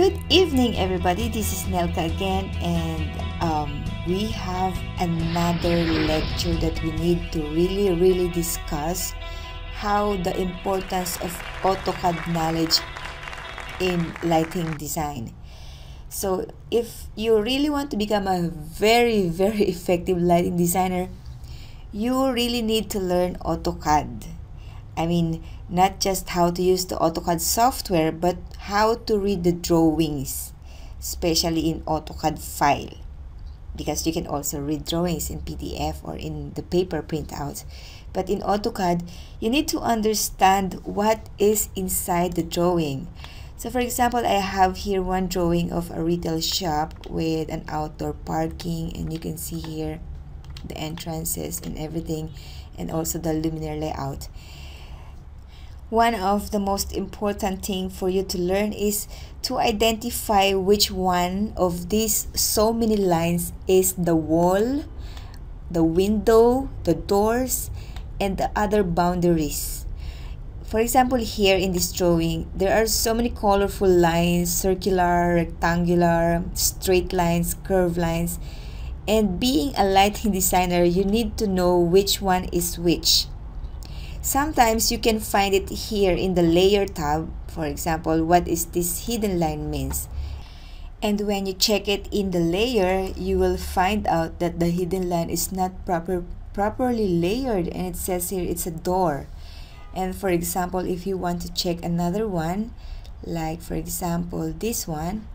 Good evening, everybody. This is Nelca again, and um, we have another lecture that we need to really, really discuss how the importance of AutoCAD knowledge in lighting design. So, if you really want to become a very, very effective lighting designer, you really need to learn AutoCAD. I mean, not just how to use the AutoCAD software, but how to read the drawings, especially in AutoCAD file. Because you can also read drawings in PDF or in the paper printout. But in AutoCAD, you need to understand what is inside the drawing. So for example, I have here one drawing of a retail shop with an outdoor parking and you can see here the entrances and everything and also the luminaire layout one of the most important thing for you to learn is to identify which one of these so many lines is the wall the window the doors and the other boundaries. For example here in this drawing there are so many colorful lines circular rectangular straight lines curved lines. And being a lighting designer you need to know which one is which Sometimes you can find it here in the layer tab. For example, what is this hidden line means. And when you check it in the layer, you will find out that the hidden line is not proper properly layered and it says here it's a door. And for example, if you want to check another one, like for example, this one,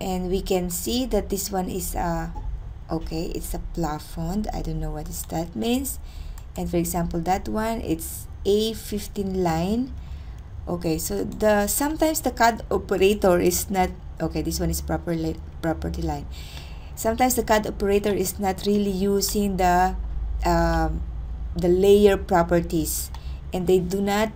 and we can see that this one is a, okay, it's a plafond. I don't know what is that means and for example that one it's a15 line. Okay so the sometimes the CAD operator is not okay this one is proper property line. Sometimes the CAD operator is not really using the um, the layer properties. And they do not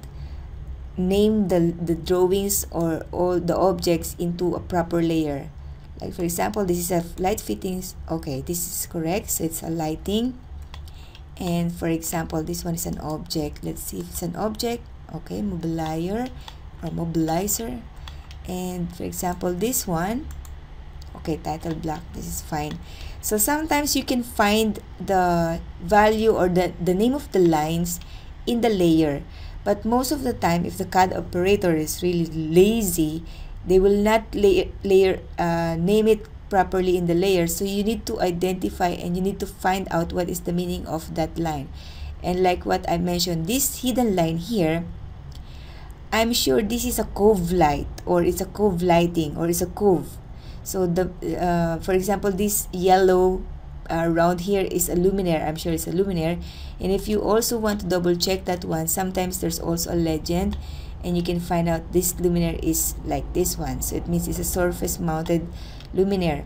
name the the drawings or all the objects into a proper layer. Like for example this is a light fittings. Okay this is correct. So it's a lighting and for example this one is an object. Let's see if it's an object. Okay mobilizer or mobilizer. And for example this one. Okay title block this is fine. So sometimes you can find the value or the the name of the lines in the layer. But most of the time if the CAD operator is really lazy they will not layer, layer uh, name it properly in the layer so you need to identify and you need to find out what is the meaning of that line. And like what I mentioned this hidden line here I'm sure this is a cove light or it's a cove lighting or it's a cove. So the uh, for example this yellow uh, here is a luminaire. I'm sure it's a luminaire. And if you also want to double check that one sometimes there's also a legend and you can find out this luminaire is like this one. So it means it's a surface mounted luminaire.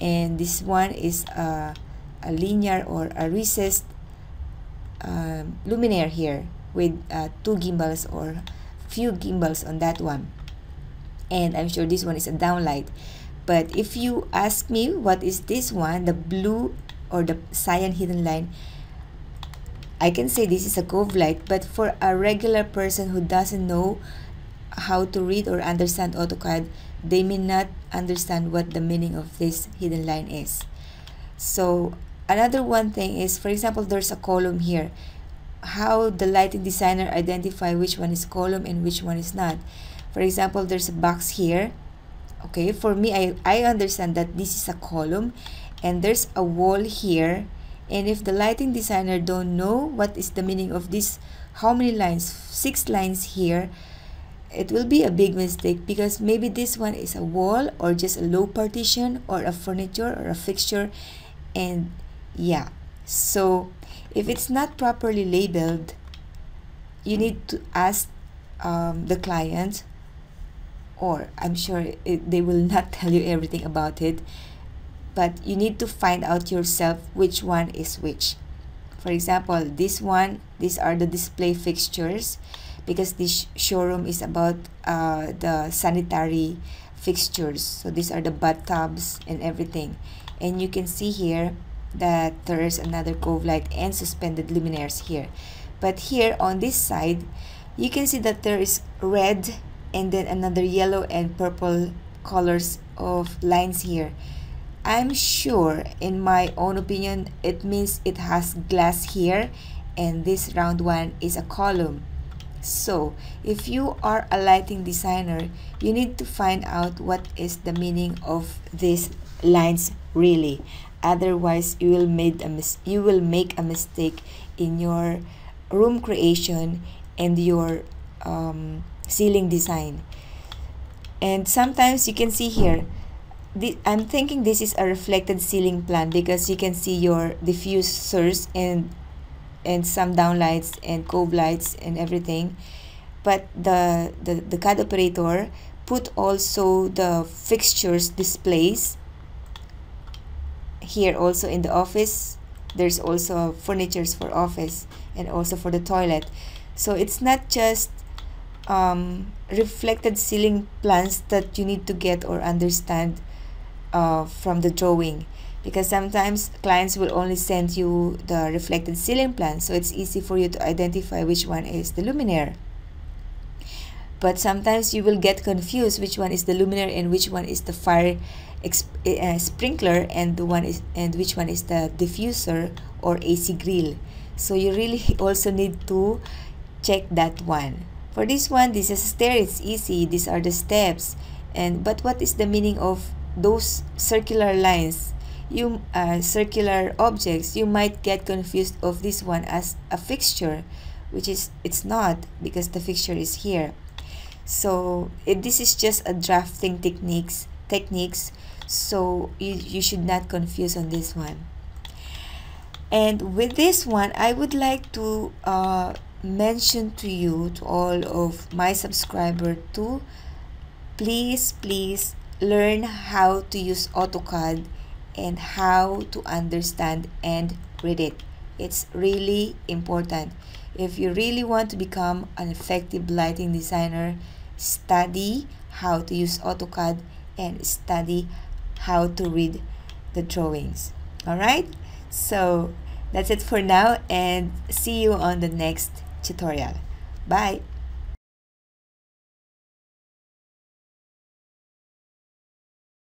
And this one is a, a linear or a recessed um, luminaire here with uh, two gimbals or few gimbals on that one. And I'm sure this one is a downlight. But if you ask me what is this one the blue or the cyan hidden line I can say this is a cove light but for a regular person who doesn't know how to read or understand AutoCAD they may not understand what the meaning of this hidden line is. So another one thing is, for example, there's a column here. How the lighting designer identify which one is column and which one is not. For example, there's a box here. Okay, for me, I, I understand that this is a column and there's a wall here. And if the lighting designer don't know what is the meaning of this, how many lines, six lines here, it will be a big mistake because maybe this one is a wall or just a low partition or a furniture or a fixture. And yeah so if it's not properly labeled you need to ask um, the client or I'm sure it, they will not tell you everything about it but you need to find out yourself which one is which. For example this one these are the display fixtures because this showroom is about uh, the sanitary fixtures. So these are the bathtubs and everything. And you can see here that there is another cove light and suspended luminaires here. But here on this side you can see that there is red and then another yellow and purple colors of lines here. I'm sure in my own opinion it means it has glass here and this round one is a column so if you are a lighting designer you need to find out what is the meaning of these lines really. Otherwise you will made a mis- you will make a mistake in your room creation and your um, ceiling design. And sometimes you can see here the, I'm thinking this is a reflected ceiling plan because you can see your diffusers and and some downlights and cove lights and everything. But the, the the CAD operator put also the fixtures displays here also in the office. There's also furnitures for office and also for the toilet. So it's not just um, reflected ceiling plans that you need to get or understand uh, from the drawing because sometimes clients will only send you the reflected ceiling plan so it's easy for you to identify which one is the luminaire. But sometimes you will get confused which one is the luminaire and which one is the fire uh, sprinkler and the one is and which one is the diffuser or AC grill. So you really also need to check that one. For this one this is stair it's easy these are the steps. And but what is the meaning of those circular lines you uh, circular objects you might get confused of this one as a fixture which is it's not because the fixture is here. So this is just a drafting techniques techniques so you, you should not confuse on this one. And with this one I would like to uh, mention to you to all of my subscriber to please please learn how to use AutoCAD and how to understand and read it. It's really important. If you really want to become an effective lighting designer, study how to use AutoCAD and study how to read the drawings. Alright? So that's it for now and see you on the next tutorial. Bye!